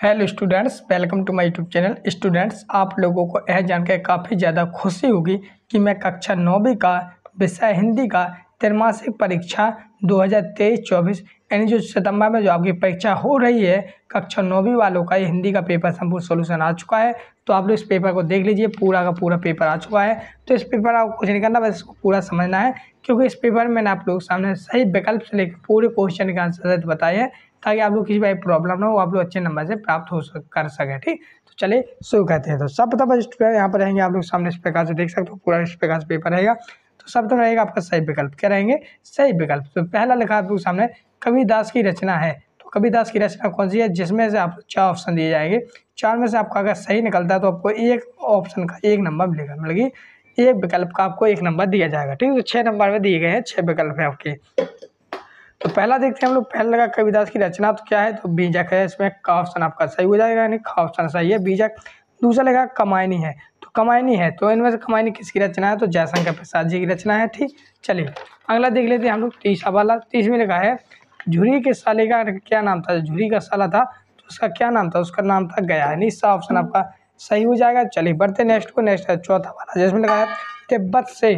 Hello students, welcome to my YouTube channel. Students, आप लोगों को यह जानकर काफ़ी ज़्यादा खुशी होगी कि मैं कक्षा नौवीं का, विषय हिंदी का त्रैमासिक परीक्षा 2023-24 यानी जो सितंबर में जो आपकी परीक्षा हो रही है, कक्षा नौवीं वालों का ये हिंदी का पेपर संपूर्ण सोल्यूशन आ चुका है। तो आप लोग इस पेपर को देख लीजिए, पूरा का पूरा पेपर आ चुका है। तो इस पेपर आपको कुछ नहीं करना, बस इसको पूरा समझना है, क्योंकि इस पेपर में मैंने आप लोगों के सामने सही विकल्प से लेकर पूरे क्वेश्चन के आंसर बताए हैं ताकि आप लोग किसी भी प्रॉब्लम ना हो, आप लोग अच्छे नंबर से प्राप्त हो सक, कर सकें, ठीक? तो चलिए, शुरू करते हैं। तो सब स्टूडेंट यहाँ पर रहेंगे आप लोग, सामने इस प्रकार से देख सकते हो, पूरा इस प्रकार से पेपर रहेगा। तो सब प्रथम रहेगा आपका सही विकल्प। क्या रहेंगे? सही विकल्प। तो पहला लिखा आप लोग सामने कबीरदास की रचना है। तो कबीरदास की रचना कौन सी है? जिसमें से आपको चार ऑप्शन दिए जाएँगे। चार में से आपका अगर सही निकलता है तो आपको एक ऑप्शन का एक नंबर मिलेगा मतलब कि एक विकल्प का आपको एक नंबर दिया जाएगा, ठीक? है तो छः नंबर में दिए गए हैं छः विकल्प है आपके। तो पहला देखते हैं हम लोग, पहला लगा कविदास की रचना तो क्या है? तो बीजक है, इसमें का ऑप्शन आपका सही हो जाएगा, यानी का ऑप्शन सही है बीजक। दूसरा लगा कमायनी है तो कमायनी है तो इनमें से कमायनी किसकी रचना है? तो जयशंकर प्रसाद जी की रचना है, ठीक? चलिए, अगला देख लेते हैं हम लोग, तीसरा वाला तीस में लिखा है, झुरी के साले का क्या नाम था? झुरी का साला था तो उसका क्या नाम था? उसका नाम था गया, यानी इसका ऑप्शन आपका सही हो जाएगा। चलिए, बढ़ते नेक्स्ट को, नेक्स्ट है चौथा वाला, जिसमें लिखा है तिब्बत से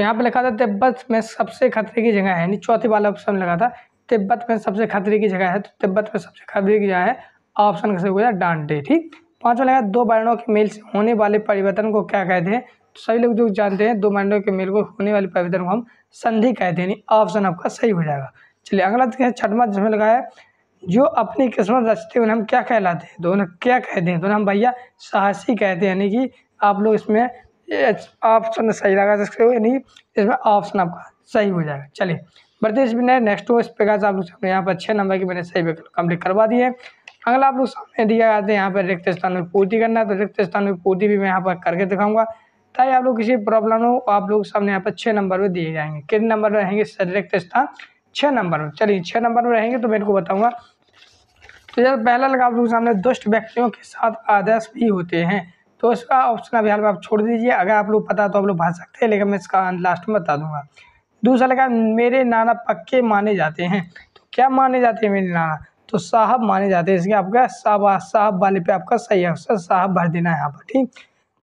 तो यहाँ पे लिखा था, तिब्बत में सबसे खतरे की जगह है। यानी चौथी वाला ऑप्शन लगा था, तिब्बत में सबसे खतरे की जगह है तो तिब्बत में सबसे खतरे की जगह है ऑप्शन कैसे हो जाए डांटे ठीक? पांचवा लगा दो वर्णों के मेल से होने वाले परिवर्तन को क्या कहते हैं? तो सभी लोग जो जानते हैं, दो वर्णों के मेल को होने वाले परिवर्तन को हम संधि कहते हैं ऑप्शन आपका सही हो जाएगा। चलिए, अगला है छठवा, जिसमें लगा है, जो अपनी किस्मत रचते हैं उन्हें हम क्या कहलाते हैं? दोनों क्या कहते हैं? दोनों हम भैया साहसी कहते हैं, यानी कि आप लोग इसमें ऑप्शन सही लगा सकते हो, यानी इसमें ऑप्शन आपका सही हो जाएगा। चलिए, बढ़ते इसमें नेक्स्ट हो, इस प्रकार से आप लोग सामने यहाँ पर छः नंबर की मैंने सही विकल्प कंप्लीट करवा दिए अगला आप लोग सामने दिया जाते हैं यहाँ पर रिक्त स्थान में पूर्ति करना तो रिक्त स्थान में पूर्ति भी मैं यहाँ पर करके दिखाऊँगा। ताकि आप लोग किसी प्रॉब्लम हो, आप लोग सामने यहाँ पर छः नंबर में दिए जाएँगे। कितने नंबर में रहेंगे रिक्त स्थान? छः नंबर में। चलिए छः नंबर में रहेंगे तो मेरे को बताऊँगा। तो जब पहला लगा, आप लोग सामने दुष्ट व्यक्तियों के साथ आदर्श भी होते हैं। तो इसका ऑप्शन अभी हाल आप छोड़ दीजिए। अगर आप लोग पता तो आप लोग भाग सकते हैं, लेकिन मैं इसका लास्ट में बता दूँगा। दूसरा लगा, मेरे नाना पक्के माने जाते हैं। तो क्या माने जाते हैं मेरे नाना? तो साहब माने जाते हैं। इसके आपका साहब साहब वाले पे आपका सही अवसर, साहब भर देना है यहाँ पर, ठीक?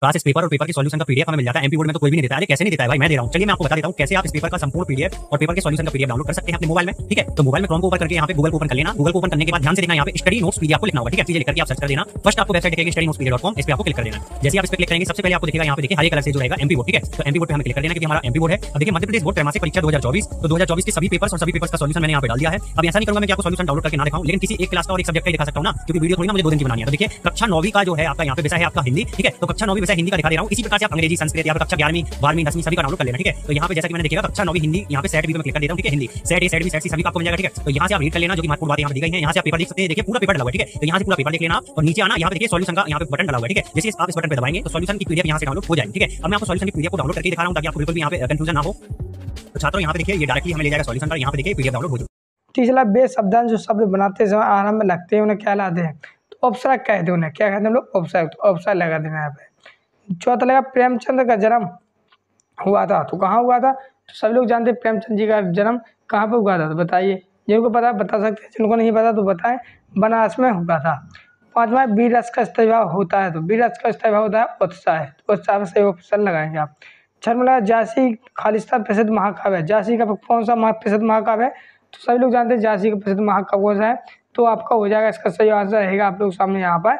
क्लास इस पेपर और पेपर के सॉल्यूशन का पीडीएफ हमें मिल जाता है। एमपी बोर्ड में तो कोई भी नहीं देता। है कैसे नहीं देता है भाई? मैं दे रहा हूँ। चलिए मैं आपको बता देता हूँ कैसे आप इस पेपर का संपूर्ण पीडीएफ और पेपर के सॉल्यूशन का पीडीएफ डाउनलोड कर सकते हैं अपने मोबाइल में, ठीक है? तो मोबाइल में क्रोम को ओपन करके यहाँ पे गूगल ओपन कर लेना। गूगल ओपन करने के बाद ध्यान से देखना, यहाँ पे स्टडी नोट्स पीडीएफ को लिखना होगा, ठीक है? चीज़ें लिखकर आप सर्च कर देना। फ़र्स्ट आपको वेबसाइट दिखेगी स्टडी नोट्स पीडीएफ डॉट इस पर आपको क्लिक कर देना। जैसे आप इस पे क्लिक करेंगे, सबसे पहले आपको दिखेगा यहाँ पे, देखिए, हरे कलर से जो रहेगा एमपी बोर्ड ठीक है? तो एमपी बोर्ड पे हमें क्लिक कर देना क्योंकि हमारा एमपी बोर्ड है। अब देखिए, मध्य प्रदेश बोर्ड त्रैमासिक परीक्षा 2024 तो 2024 के सभी पेपर और सभी पेपर का सॉल्यूशन मैंने यहाँ पे डाल दिया है। अब ऐसा नहीं करूँगा मैं आपको सॉल्यूशन डाउनलोड करके ना दिखाऊँ, लेकिन किसी एक क्लास का और एक सब्जेक्ट का दिखा सकता हूँ ना, क्योंकि वीडियो थोड़ी ना मुझे दो दिन की बनानी है। तो देखिए, कक्षा नौवीं का जो है आपका यहाँ पे विषय है आपका हिंदी, ठीक है? तो कक्षा नौवीं विषय हिंदी का दिखा दे रहा हूँ। इसी प्रकार से आप अंग्रेज़ी, संस्कृत या कक्षा ग्यारहवीं, बारहवीं, दसवीं सभी का डाउनलोड कर लेना, ठीक है? तो यहाँ पे जैसा कि मैंने देखिएगा कक्षा नौवीं हिंदी, यहाँ पे सेट भी मैं क्लिक कर देता हूँ, ठीक है? Hindi set A set B set C सभी आपको मिल जाएगा, ठीक है? तो यहाँ से आप रीड कर लेना, जो कि महत्वपूर्ण बात यहाँ पे दी गई है। यहाँ से आप पेपर देख सकते हैं, देखिए, पूरा पेपर डला ठीक है? तो यहाँ से पूरा पेपर देख लेना और नीचे आना, यहाँ पे देखिए सॉल्यूशन का यहाँ पे बटन डला हुआ है, ठीक है? जैसे आप इस बटन पे दबाएँगे तो सॉल्यूशन की पीडीएफ यहाँ से डाउनलोड हो जाएगी, ठीक है? अब मैं आपको सॉल्यूशन की पीडीएफ को डाउनलोड करके दिखा रहा हूँ, ताकि आपको बिल्कुल भी यहाँ पे कंफ्यूजन ना हो। तो छात्रों, यहाँ पे देखिए, ये डायरेक्टली हमें ले जाएगा सॉल्यूशन का यहाँ पे देखिए पीडीएफ डाउनलोड हो जाएगा तीसरा बेशब्दान जो शब्द बनाते समय आराम में लगते हैं, उन्हें क्या लाते हैं? तो ऑप्शन कहते हैं उन्हें, क्या कहते हैं हम लोग? ऑप्शन तो ऑप्शन लगा देना यहाँ पे। चौथा लगा प्रेमचंद का जन्म हुआ था। तो कहाँ हुआ था? तो सभी लोग जानते हैं प्रेमचंद जी का जन्म कहाँ पर हुआ था तो बताइए। जिनको पता बता सकते हैं, जिनको नहीं पता तो बताएँ, बनारस में हुआ था। पाँचवा वीर रस का इस्तेमाल होता है तो वीर रस का इस्तेमाल होता है उत्साह। तो उत्साह में सही ऑप्शन लगाएँगे आप। छठवा जासी खालिस्तान प्रसिद्ध महाकाव्य है। जासी का कौन सा महा, प्रसिद्ध महाकाव्य है? तो सभी लोग जानते हैं जासी का प्रसिद्ध महाकाव्य कौन सा है। तो आपका हो जाएगा इसका सही आंसर रहेगा आप लोग सामने यहाँ पर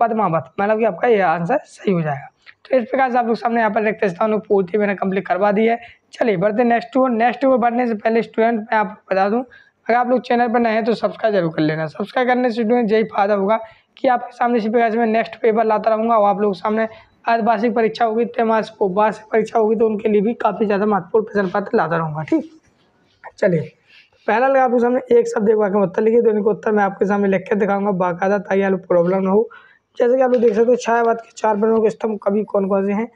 पद्मावत। मतलब कि आपका यह आंसर सही हो जाएगा। तो इस प्रकार से आप लोग सामने यहाँ पर रिक्त स्थान पूर्ति मैंने कंप्लीट करवा दी है। चलिए, बढ़ते नेक्स्ट टू नेक्स्ट टू बढ़ने से पहले स्टूडेंट मैं आपको बता दूँ, अगर आप लोग चैनल पर नए हैं तो सब्सक्राइब ज़रूर कर लेना। सब्सक्राइब करने से स्टूडेंट यही फ़ायदा होगा कि आपके सामने इसी प्रकार से मैं नेक्स्ट पेपर लाता रहूँगा और आप लोग सामने आज वार्षिक परीक्षा होगी, त्रैमासिक को वार्षिक परीक्षा होगी तो उनके लिए भी काफ़ी ज़्यादा महत्वपूर्ण प्रश्न पत्र लाता रहूँगा, ठीक? चलिए, पहला लगा आपके सामने एक शब्द एक वाक्य उत्तर लिखिए तो इनका उत्तर मैं आपके सामने लिख कर दिखाऊँगा। बाकायदा ताकि आप प्रॉब्लम ना हो। जैसे कि आप लोग देख सकते हो छायावाद के चार के स्तंभ कभी कौन कौन से हैं।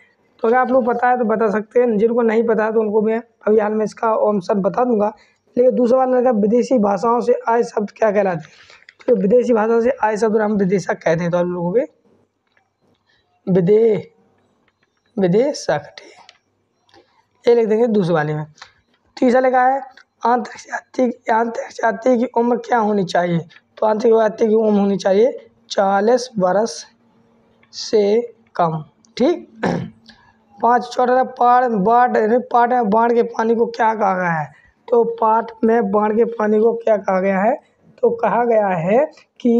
तो अगर आप लोग पता है तो बता सकते हैं, जिनको नहीं पता है तो उनको मैं अभी हाल में इसका ऑप्शन बता दूँगा। लेकिन दूसरा वाला लगा विदेशी भाषाओं से आए शब्द क्या कहलाते हैं? तो विदेशी भाषा से आए शब्द हम विदेशक कहते हैं तो आप लोगों के विदे, विदेशक ये लिख देंगे दूसरे वाले में। तीसरा लिखा है, आंतरिक जाति आंतरिक जाति की उम्र क्या होनी चाहिए? तो आंतरिक व्यक्ति की उम्र होनी चाहिए चालीस वर्ष से कम, ठीक? पाँच छोटा पाड़ बाढ़ पाठ में बाढ़ के पानी को क्या कहा गया है? तो पाठ में बाढ़ के पानी को क्या कहा गया है? तो कहा गया है कि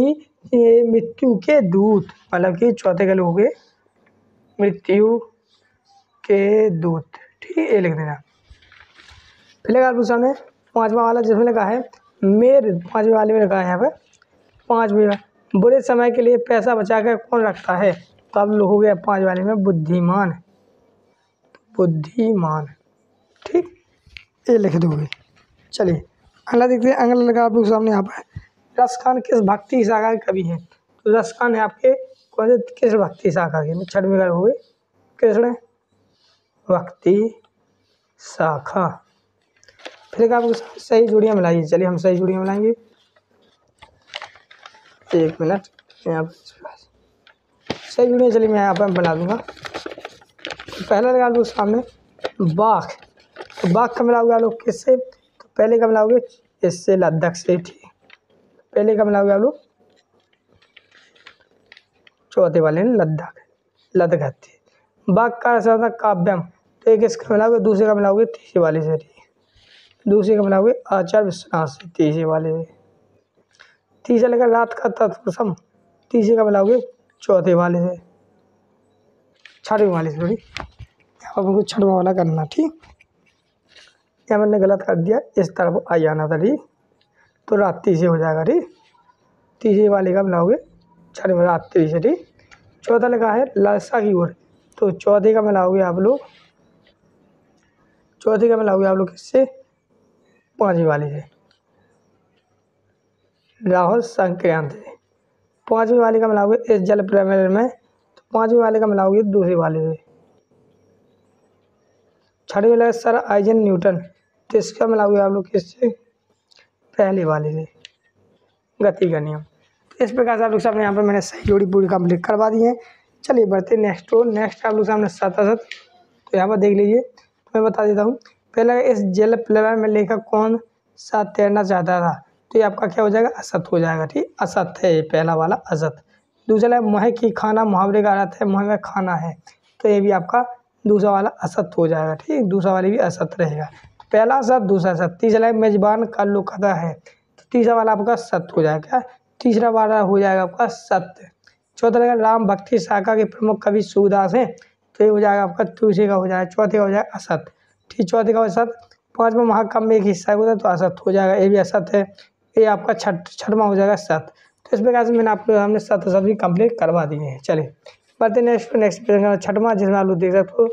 ये मृत्यु के दूत मतलब कि चौथे गल हो गए मृत्यु के दूत, ठीक है, ये लिख देना। पहले का सामने पाँचवा वाला जिसमें लिखा है, मेर, पाँचवें वाले में लिखा है यहाँ पे, पांचवे बुरे समय के लिए पैसा बचा कर कौन रखता है? तो अब हो गया पाँच वाले में बुद्धिमान। बुद्धिमान। ठीक? ये लिख दोगे चलिए, अगला देखते हैं। अगला लगा आप लोग सामने यहाँ पर रसखान किस भक्ति शाखा के कवि हैं? तो रसखान है आपके, कौन से? किस भक्ति शाखा के। छठवीं गढ़ हुए। कृष्ण भक्ति शाखा। फिर आपको सही जोड़ियाँ मिलाइए। चलिए, हम सही जोड़ियाँ मिलाएँगे। एक मिनट, यहाँ सही जोड़ियाँ चलिए मैं यहाँ पर बना दूँगा। तो पहला लगा लो सामने बाघ। तो बाघ का मिलाओगे आप लोग किससे? तो पहले का मिलाओगे इससे लद्दाख से, ठीक। पहले का मिलाओगे आप लोग चौथे वाले ने लद्दाख लद्दाख बाघ का अर्थ काव्यम। तो एक इसका मिलाओगे, दूसरे का मिलाओगे तीसरे वाले से, ठीक। दूसरे का मिलाओगे आचार्य विश्वनाथ से, तीसरे वाले से। तीसरा लगा रात का तत्सम तीसरे का मिलाओगे चौथे वाले से। छठवें वाले से थोड़ी यहाँ पर छठवा वाला करना, ठीक? यहाँ मैंने गलत कर दिया, इस तरफ़ आ जाना था, ठीक? तो रात तीसरे हो जाएगा, ठीक? तीसरे वाले का मिलाओगे छठवें रात तीसरे, ठीक? चौथा लगा है लालसा की ओर। तो चौथे का मिलाओगे आप लोग, चौथे का मिलाओगे आप लोग किससे? पाँचवीं वाले से। राहुल संक्रांत पाँचवीं वाले का मिलाओगे इस जल प्रमेय में तो पाँचवीं वाले का मिलाओगे दूसरे वाले से छठवीं वाले सर आइजन न्यूटन तो इसका मिलाओगे आप लोग किससे पहले वाले से गति का नियम। तो इस प्रकार से आप लोग सामने यहाँ पर मैंने सही जोड़ी पूरी कंप्लीट करवा दी है। चलिए बढ़ते नेक्स्ट तो नेक्स्ट आप लोग सामने सतासत तो यहाँ पर देख लीजिए मैं बता देता हूँ। पहले इस जल प्लव में लेखक कौन सा तैरना चाहता था? तो ये आपका क्या हो जाएगा? असत हो जाएगा, ठीक? असत है ये पहला वाला, असत। दूसरा है, मुँह की खाना, मुहावरे का अर्थ है, मुँह में खाना है। तो ये भी आपका दूसरा वाला असत हो जाएगा, ठीक? दूसरा वाले भी असत रहेगा। पहला असत, दूसरा सत तीसरा है मेजबान का लुकता है। तो तीसरा वाला आपका सत्य हो जाएगा, क्या? तीसरा वाला हो जाएगा आपका सत्य चौथा रहेगा राम भक्ति शाखा के प्रमुख कवि सूरदास हैं। तो ये हो जाएगा आपका दूसरे का हो जाएगा, चौथे का हो जाएगा असत। ठीक, चौथे का असत। पाँचवा महाकाव्य एक हिस्सा होता है तो असत हो जाएगा, ये भी असत है। ये आपका छठ, छठवा हो जाएगा सत। तो इस प्रकार से मैंने आपको, हमने सत सत भी कंप्लीट करवा दिए हैं। चलिए, बढ़ते नेक्स्ट नेक्स्ट प्रश्न छठवा, जिसमें आप लोग देख सकते हो।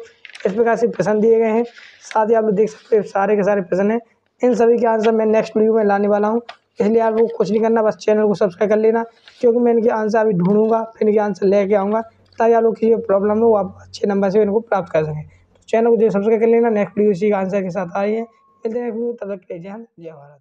इस प्रकार से प्रश्न दिए गए हैं। साथ ही आप लोग देख सकते हो, सारे के सारे प्रश्न हैं। इन सभी के आंसर मैं नेक्स्ट वीडियो में लाने वाला हूँ। इसलिए आप लोग कुछ नहीं करना, बस चैनल को सब्सक्राइब कर लेना। क्योंकि मैं इनके आंसर अभी ढूंढूँगा, फिर इनके आंसर लेके आऊँगा, ताकि आप लोग की जो प्रॉब्लम हो आप अच्छे नंबर से इनको प्राप्त कर सकें। तो चैनल को जो सब्सक्राइब कर लेना। नेक्स्ट वीडियो इसी आंसर के साथ आ रही है। मिलते हैं तब तक जय हिंद, जय भारत।